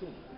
Sí